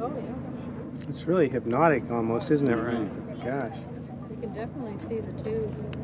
Oh. It's really hypnotic almost, isn't it, Right? Gosh. You can definitely see the tube.